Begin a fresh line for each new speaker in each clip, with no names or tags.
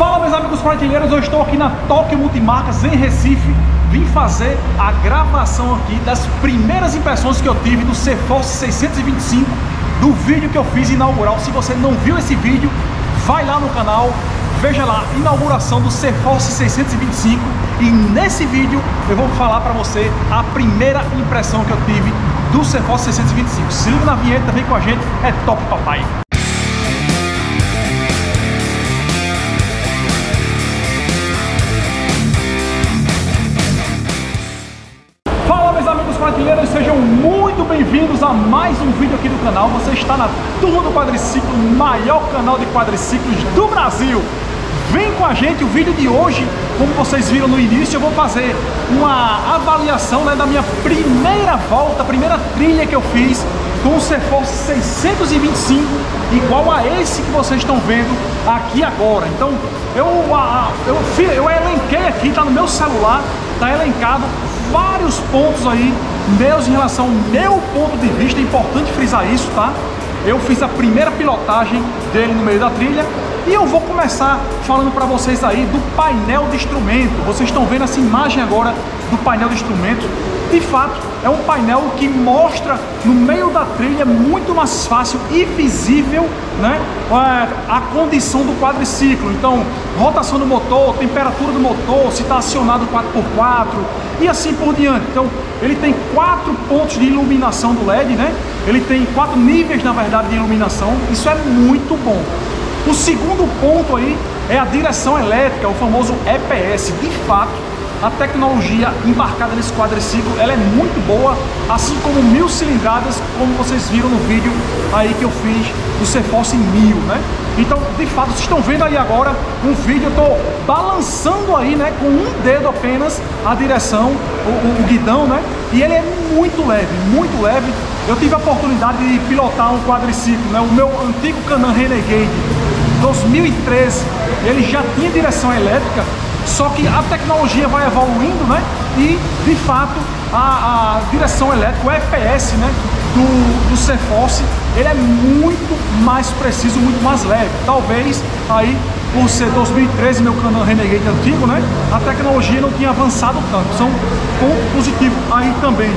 Fala meus amigos prateleira,ros eu estou aqui na Tóquio Multimarcas em Recife. Vim fazer a gravação aqui das primeiras impressões que eu tive do CForce 625 Do vídeo que eu fiz inaugural. Se você não viu esse vídeo, vai lá no canal Veja lá, inauguração do CForce 625 E nesse vídeo eu vou falar para você a primeira impressão que eu tive do CForce 625 Se liga na vinheta, vem com a gente, é top papai bem-vindos a mais um vídeo aqui do canal. Você está na Turma do Quadriciclo, maior canal de quadriciclos do Brasil. Vem com a gente, o vídeo de hoje, como vocês viram no início, eu vou fazer uma avaliação né, da minha primeira volta, primeira trilha que eu fiz com o CForce 625, igual a esse que vocês estão vendo aqui agora. Então, eu, eu, eu elenquei aqui, tá no meu celular, tá elencado vários pontos aí meus em relação ao meu ponto de vista, é importante frisar isso, tá? Eu fiz a primeira pilotagem dele no meio da trilha e eu vou começar falando para vocês aí do painel de instrumento. Vocês estão vendo essa imagem agora do painel de instrumento. De fato, é um painel que mostra no meio da trilha muito mais fácil e visível né, a condição do quadriciclo. Então, rotação do motor, temperatura do motor, se está acionado 4x4 e assim por diante. Então, ele tem quatro pontos de iluminação do LED, né? Ele tem quatro níveis, na verdade, de iluminação. Isso é muito bom. O segundo ponto aí é a direção elétrica, o famoso EPS. De fato, a tecnologia embarcada nesse quadriciclo ela é muito boa, assim como mil cilindradas, como vocês viram no vídeo aí que eu fiz do CForce 1000, né? Então, de fato, vocês estão vendo aí agora um vídeo, eu estou balançando aí, né, com um dedo apenas a direção, o, o, o guidão, né? E ele é muito leve, muito leve. Eu tive a oportunidade de pilotar um quadriciclo, né? O meu antigo Canan Renegade 2013, ele já tinha direção elétrica, só que a tecnologia vai evoluindo, né? E, de fato, a, a direção elétrica, o EPS, né? Do, do CForce, ele é muito mais preciso, muito mais leve. Talvez aí, por ser 2013, meu canal Renegade antigo, né? A tecnologia não tinha avançado tanto. São ponto positivo aí também.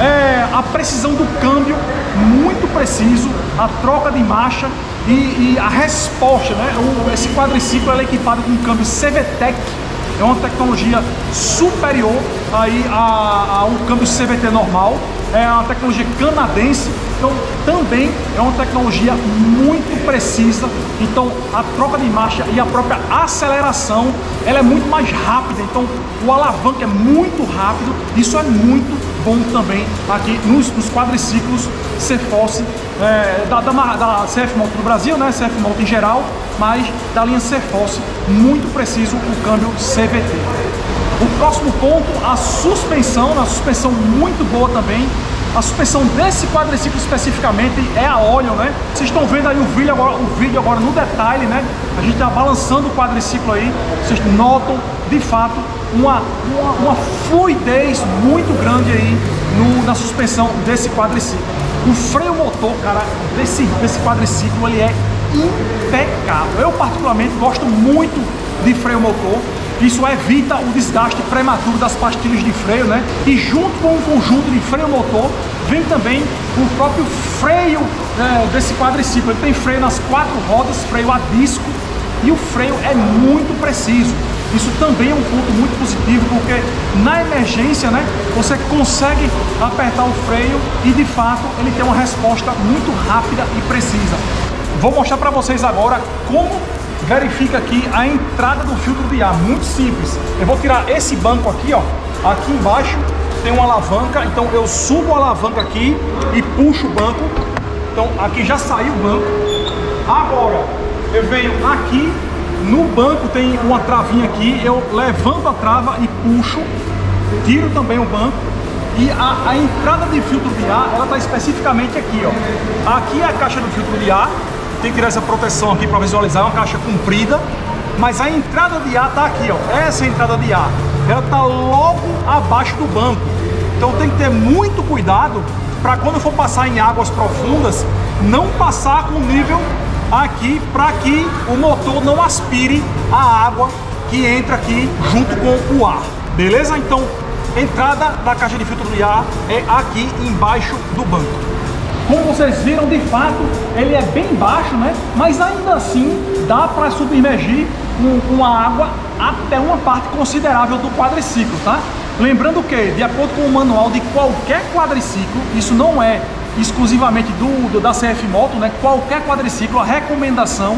É, a precisão do câmbio, muito preciso, a troca de marcha e, e a resposta, né? O, esse quadriciclo é equipado com um câmbio CVTEC, é uma tecnologia superior aí a, a um câmbio CVT normal, é uma tecnologia canadense, então também é uma tecnologia muito precisa. Então a troca de marcha e a própria aceleração ela é muito mais rápida. Então o alavanca é muito rápido. Isso é muito bom também aqui nos, nos quadriciclos CFOS é, da, da, da CF Moto do Brasil, né? CF Moto em geral, mas da linha CFOS, muito preciso o câmbio CVT. O próximo ponto, a suspensão, a suspensão muito boa também. A suspensão desse quadriciclo especificamente é a óleo, né? Vocês estão vendo aí o vídeo agora, o vídeo agora no detalhe, né? A gente está balançando o quadriciclo aí. Vocês notam, de fato, uma, uma, uma fluidez muito grande aí no, na suspensão desse quadriciclo. O freio motor, cara, desse, desse quadriciclo, ele é impecável. Eu particularmente gosto muito de freio motor. Isso evita o desgaste prematuro das pastilhas de freio, né? E junto com o conjunto de freio motor, vem também o próprio freio é, desse quadriciclo. Ele tem freio nas quatro rodas, freio a disco, e o freio é muito preciso. Isso também é um ponto muito positivo, porque na emergência, né, você consegue apertar o freio e de fato ele tem uma resposta muito rápida e precisa. Vou mostrar para vocês agora como verifica aqui a entrada do filtro de ar, muito simples. Eu vou tirar esse banco aqui, ó, aqui embaixo tem uma alavanca, então eu subo a alavanca aqui e puxo o banco. Então aqui já saiu o banco. Agora eu venho aqui no banco tem uma travinha aqui, eu levanto a trava e puxo, tiro também o banco e a, a entrada de filtro de ar, ela está especificamente aqui, ó. Aqui é a caixa do filtro de ar, tem que tirar essa proteção aqui para visualizar, é uma caixa comprida, mas a entrada de ar está aqui, ó. Essa é entrada de ar, ela está logo abaixo do banco. Então tem que ter muito cuidado para quando for passar em águas profundas, não passar com o nível aqui para que o motor não aspire a água que entra aqui junto com o ar. Beleza? Então, entrada da caixa de filtro de ar é aqui embaixo do banco. Como vocês viram, de fato, ele é bem baixo, né? Mas ainda assim dá para submergir com, a água até uma parte considerável do quadriciclo, tá? Lembrando que, de acordo com o manual de qualquer quadriciclo, isso não é exclusivamente do, do da CF Moto, né? Qualquer quadriciclo, a recomendação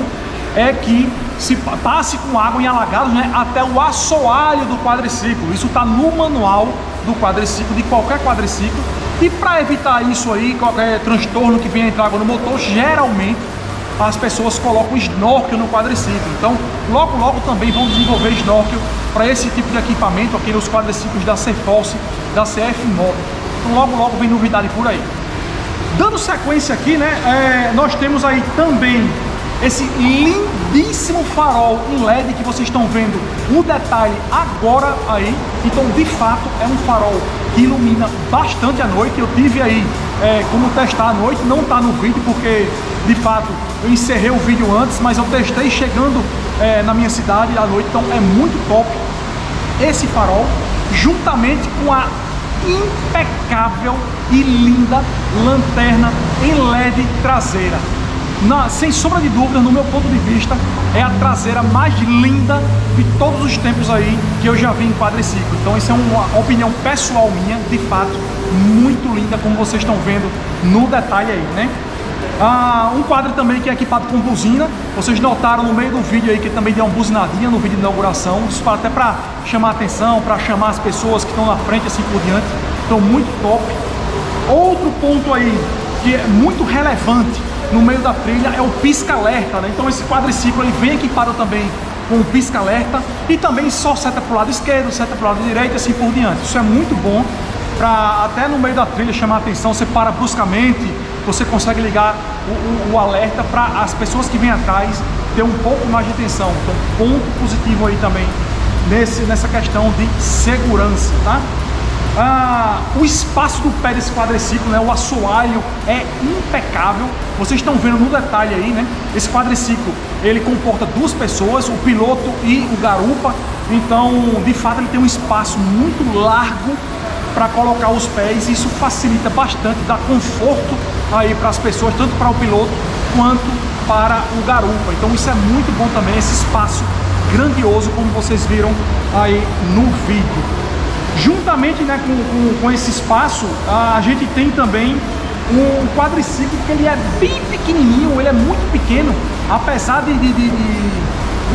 é que se passe com água em alagados né, até o assoalho do quadriciclo. Isso está no manual do quadriciclo, de qualquer quadriciclo. E para evitar isso aí, qualquer transtorno que venha entrar água no motor, geralmente as pessoas colocam snorkel no quadriciclo. Então, logo logo também vão desenvolver snorkel para esse tipo de equipamento, aqui nos quadriciclos da Ceforce, da CF Moto. Então, logo logo vem novidade por aí. Dando sequência aqui, né, é, nós temos aí também esse lindíssimo farol em LED que vocês estão vendo o detalhe agora aí. Então, de fato, é um farol que ilumina bastante a noite. Eu tive aí é, como testar à noite, não está no vídeo porque, de fato, eu encerrei o vídeo antes, mas eu testei chegando é, na minha cidade à noite, então é muito top esse farol, juntamente com a impecável e linda lanterna em LED traseira na, sem sombra de dúvida, no meu ponto de vista, é a traseira mais linda de todos os tempos aí que eu já vi em quadriciclo. Então isso é uma opinião pessoal minha, de fato, muito linda, como vocês estão vendo no detalhe aí, né? Ah, um quadro também que é equipado com buzina. Vocês notaram no meio do vídeo aí que também deu uma buzinadinha no vídeo de inauguração. Isso até para chamar atenção, para chamar as pessoas que estão na frente assim por diante. Então muito top. Outro ponto aí que é muito relevante no meio da trilha é o pisca-alerta, né? Então esse quadriciclo ele vem equipado também com o pisca-alerta e também só seta para o lado esquerdo, seta para o lado direito e assim por diante. Isso é muito bom para até no meio da trilha chamar a atenção, você para bruscamente, você consegue ligar o, o, o alerta para as pessoas que vêm atrás ter um pouco mais de atenção. Então ponto positivo aí também nesse, nessa questão de segurança, tá? Ah, o espaço do pé desse quadriciclo, né, o assoalho é impecável. Vocês estão vendo no detalhe aí, né? Esse quadriciclo, ele comporta duas pessoas, o piloto e o garupa. Então, de fato, ele tem um espaço muito largo para colocar os pés. Isso facilita bastante, dá conforto aí para as pessoas, tanto para o piloto quanto para o garupa. Então, isso é muito bom também, esse espaço grandioso, como vocês viram aí no vídeo. Juntamente né, com, com, com esse espaço, a gente tem também um quadriciclo que ele é bem pequenininho, ele é muito pequeno, apesar de... de, de, de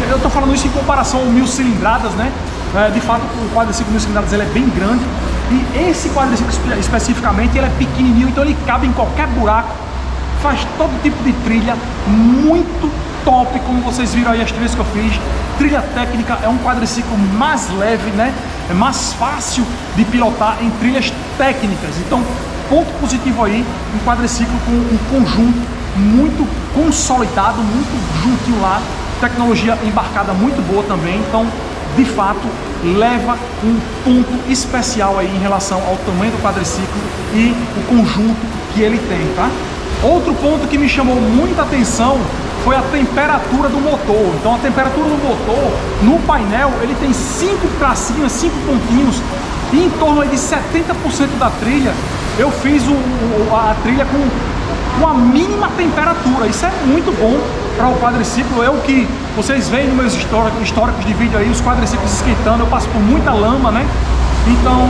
eu estou falando isso em comparação ao mil cilindradas, né? É, de fato, o quadriciclo mil cilindradas ele é bem grande e esse quadriciclo especificamente ele é pequenininho, então ele cabe em qualquer buraco, faz todo tipo de trilha, muito top, como vocês viram aí as trilhas que eu fiz. Trilha técnica é um quadriciclo mais leve, né? É mais fácil de pilotar em trilhas técnicas. Então, ponto positivo aí, um quadriciclo com um conjunto muito consolidado, muito juntinho lá, tecnologia embarcada muito boa também. Então, de fato, leva um ponto especial aí em relação ao tamanho do quadriciclo e o conjunto que ele tem, tá? Outro ponto que me chamou muita atenção foi a temperatura do motor. Então a temperatura do motor no painel ele tem cinco tracinhos, cinco pontinhos e em torno de 70% da trilha eu fiz o, a trilha com, com a mínima temperatura. Isso é muito bom para o quadriciclo. É o que vocês veem nos meus históricos, históricos de vídeo aí, os quadriciclos esquentando. Eu passo por muita lama, né? Então,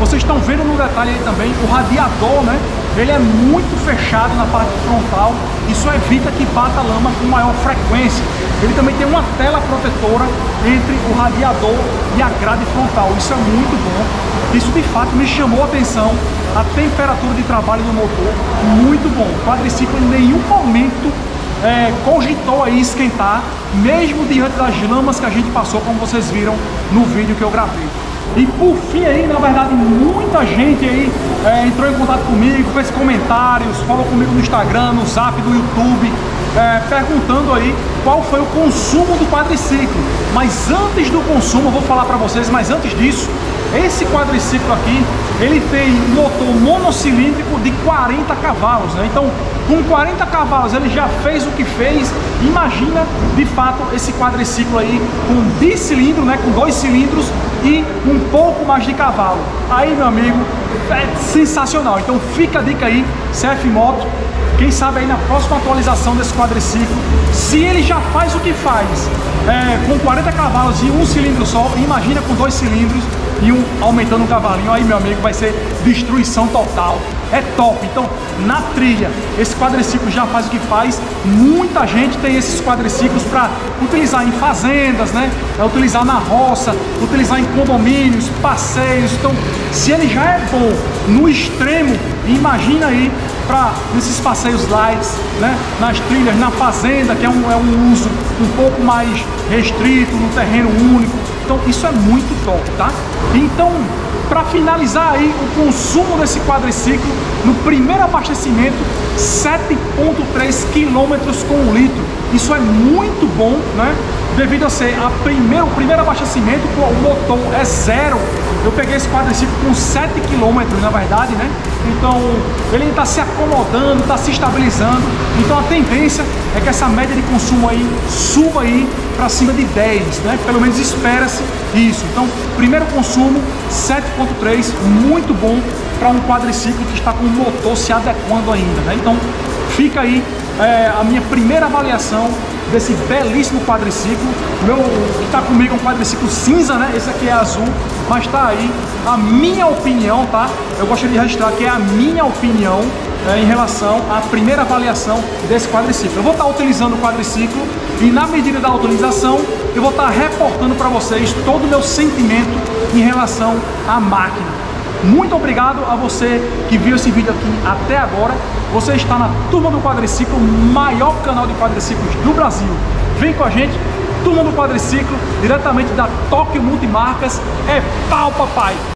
vocês estão vendo no detalhe aí também, o radiador, né? Ele é muito fechado na parte frontal, isso evita que bata a lama com maior frequência. Ele também tem uma tela protetora entre o radiador e a grade frontal, isso é muito bom. Isso de fato me chamou a atenção, a temperatura de trabalho do motor, muito bom. O quadriciclo em nenhum momento é, cogitou aí esquentar, mesmo diante das lamas que a gente passou, como vocês viram no vídeo que eu gravei. E por fim aí, na verdade, muita gente aí é, entrou em contato comigo, fez comentários, falou comigo no Instagram, no Zap, no YouTube, é, perguntando aí qual foi o consumo do quadriciclo. Mas antes do consumo, eu vou falar para vocês, mas antes disso, esse quadriciclo aqui, ele tem um motor monocilíndrico de 40 cavalos, né? Então, com 40 cavalos ele já fez o que fez. Imagina, de fato, esse quadriciclo aí com bicilindro, né? Com dois cilindros e um pouco mais de cavalo. Aí, meu amigo, é sensacional. Então, fica a dica aí, CF Moto. Quem sabe aí na próxima atualização desse quadriciclo, se ele já faz o que faz, é, com 40 cavalos e um cilindro só, imagina com dois cilindros e um aumentando um cavalinho, aí meu amigo vai ser destruição total. É top. Então, na trilha, esse quadriciclo já faz o que faz. Muita gente tem esses quadriciclos para utilizar em fazendas, né? É utilizar na roça, utilizar em condomínios, passeios. Então, se ele já é bom no extremo, imagina aí para nesses passeios lights, né? nas trilhas, na fazenda, que é um, é um uso um pouco mais restrito, no terreno único. Então isso é muito top, tá? Então, para finalizar aí o consumo desse quadriciclo, no primeiro abastecimento, 7.3 km com litro. Isso é muito bom, né? Devido a ser a primeiro, o primeiro abastecimento, o motor é zero. Eu peguei esse quadriciclo com 7 km, na verdade, né? Então, ele está se acomodando, está se estabilizando. Então, a tendência é que essa média de consumo aí suba aí para cima de 10, né? Pelo menos espera-se isso. Então, primeiro consumo 7.3, muito bom para um quadriciclo que está com o motor se adequando ainda, né? Então, fica aí é, a minha primeira avaliação desse belíssimo quadriciclo. Meu está comigo um quadriciclo cinza, né? Esse aqui é azul, mas está aí a minha opinião, tá? Eu gostaria de registrar que é a minha opinião é, em relação à primeira avaliação desse quadriciclo. Eu vou estar utilizando o quadriciclo e na medida da utilização eu vou estar reportando para vocês todo o meu sentimento em relação à máquina. Muito obrigado a você que viu esse vídeo aqui até agora. Você está na Turma do Quadriciclo, maior canal de quadriciclos do Brasil. Vem com a gente, Turma do Quadriciclo, diretamente da Tóquio Multimarcas. É pau, papai!